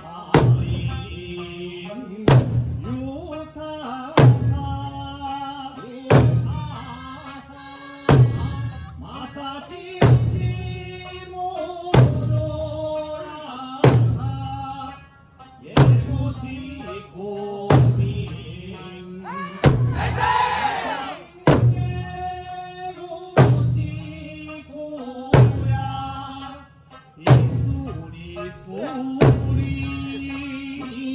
ขา 福利福利。